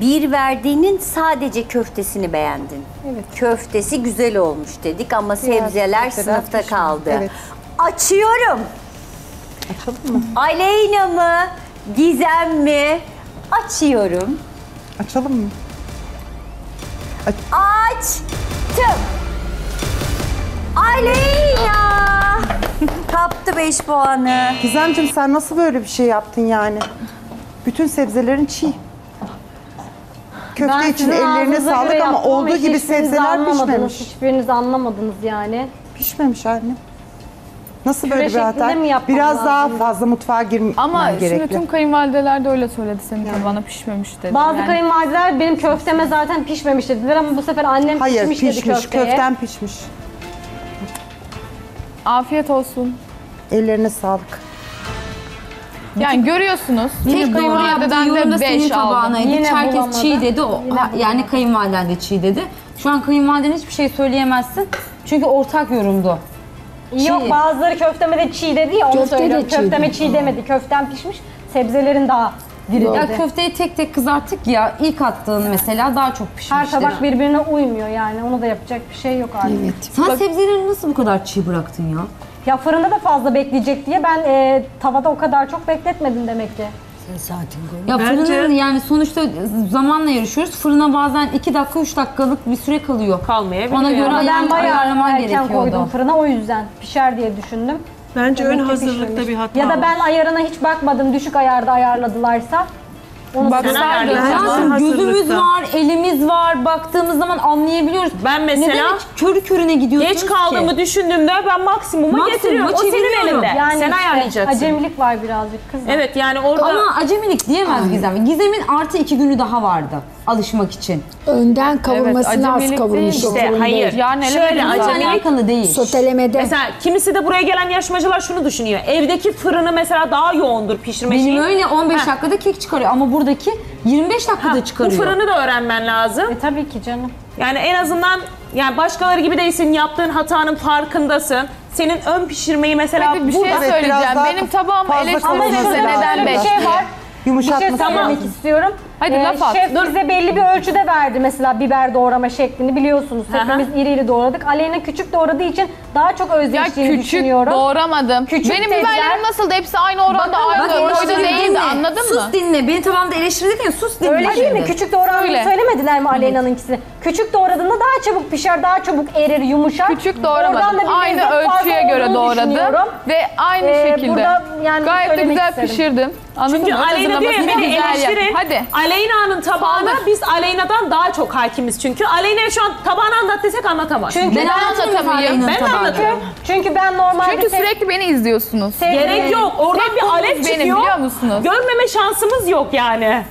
Bir verdiğinin sadece köftesini beğendin. Evet. Köftesi güzel olmuş dedik ama sebzeler köfteler sınıfta pişmiş. kaldı. Evet. Açıyorum. Açalım mı? Aleyna mı? Gizem mi? Açıyorum. Açalım mı? Açtım. Aleyna. Kaptı 5 puanı. Gizemciğim sen nasıl böyle bir şey yaptın yani? Bütün sebzelerin çiğ. Köfte için sizin ellerine sağlık ama olduğu gibi hiçbiriniz sebzeler anlamadınız, pişmemiş. Hiçbiriniz anlamadınız yani. Pişmemiş anne. Nasıl böyle bir hata? mi Biraz daha lazım? fazla mutfağa girmen Ama gerekli. şimdi tüm kayınvalideler de öyle söyledi senin tabağına pişmemiş dedi. Bazı Yani kayınvalideler benim köfteme zaten pişmemiş dediler ama bu sefer annem Hayır pişmiş, pişmiş, dedi köfteye. köften pişmiş. Afiyet olsun. Ellerine sağlık. Yani görüyorsunuz. Yine Tek doğru yaptığı kayınvalideden de senin 5 aldım. tabağınaydı. Yine Herkes bulamadı. çiğ dedi. O, ha- yani kayınvaliden de çiğ dedi. Şu an kayınvaliden hiçbir şey söyleyemezsin. Çünkü ortak yorumdu. Yok Çiğ. bazıları köfteme de çiğ dedi ya onu Köfte de söylüyorum. çiğ Köfteme dedi. çiğ demedi. Köftem pişmiş. Sebzelerin daha diri Ya dedi. köfteyi tek tek kızarttık ya. ilk attığın mesela daha çok pişmişti. Her tabak birbirine uymuyor yani. Ona da yapacak bir şey yok artık. Evet. Sen sebzeleri nasıl bu kadar çiğ bıraktın ya? Ya fırında da fazla bekleyecek diye ben e, tavada o kadar çok bekletmedim demek ki. Ya fırının yani sonuçta zamanla yarışıyoruz. Fırına bazen 2 dakika 3 dakikalık bir süre kalıyor. Kalmayabiliyor. Ona göre Ama ben bayağı ayarlaman erken koydum gerekiyordu. fırına o yüzden pişer diye düşündüm. Bence Demek ön ki hazırlıkta pişmemiş. bir hata Ya da ben ayarına hiç bakmadım. Düşük ayarda ayarladılarsa. Onu Bak söyleyeyim. sen de- Hayatım Ön gözümüz var, elimiz var. Baktığımız zaman anlayabiliyoruz. Ben mesela Neden hiç körü körüne gidiyorsunuz geç kaldığımı ki? düşündüğümde ben maksimuma Maksimuma getiriyorum. O senin çeviriyorum. elinde. yani Sen işte ayarlayacaksın. Acemilik var birazcık kız. Evet yani orada Ama acemilik diyemez Gizem. Gizem'in artı iki günü daha vardı alışmak için. Önden kavurmasını az acemilik kavurmuş değil. o işte hayır. ele Şöyle zaten. acemilik alakalı değil. Sotelemede. Mesela kimisi de buraya gelen yarışmacılar şunu düşünüyor. Evdeki fırını mesela daha yoğundur pişirme Benim şeyi. öyle 15 Ha. dakikada kek çıkarıyor ama buradaki 25 dakikada Ha, bu çıkarıyor. fırını da öğrenmen lazım. E tabii ki canım. Yani en azından yani başkaları gibi değilsin. Yaptığın hatanın farkındasın. Senin ön pişirmeyi mesela Peki bir burada şey Evet, söyleyeceğim. daha Benim tabağım fazla lazım. neden şöyle 5 bir şey Bir şey söylemek lazım. istiyorum. Hadi Ee, laf at. Şef bize belli bir ölçüde verdi mesela biber doğrama şeklini biliyorsunuz. Hepimiz iri iri doğradık. Aleyna küçük doğradığı için daha çok Ya özleştiğini küçük düşünüyorum. doğramadım. Küçük Benim dediler. biberlerim nasıldı? Hepsi aynı oranda Bak aynı boyda eleştiri değildi. Anladın Sus mı? dinle. Benim tabağımda eleştirirken sus dinle. Öyle değil mi? Küçük doğradığını Öyle. söylemediler mi Aleyna'nınkisini? Küçük doğradığında daha çabuk pişer, daha çabuk erir, yumuşar. Küçük Oradan da doğramadım. bir Aynı lezzet ölçüye göre düşünüyorum. Ve aynı Ee, şekilde. burada yani Gayet de söylemek güzel isterim. pişirdim. Anladın Çünkü mı? Aleyna Tadına diyor ya beni güzel yap. eleştirin. Hadi. Aleyna'nın tabağına Saldır. biz Aleyna'dan daha çok hakimiz çünkü. Aleyna'ya şu an tabağını anlat desek anlatamaz. Çünkü Ben anlatamayayım. Ben tabağını. anlatıyorum. çünkü ben normalde Çünkü sev- sürekli beni izliyorsunuz. Gerek yok. Oradan Tek bir konumuz alev benim, çıkıyor. biliyor musunuz? Görmeme şansımız yok yani.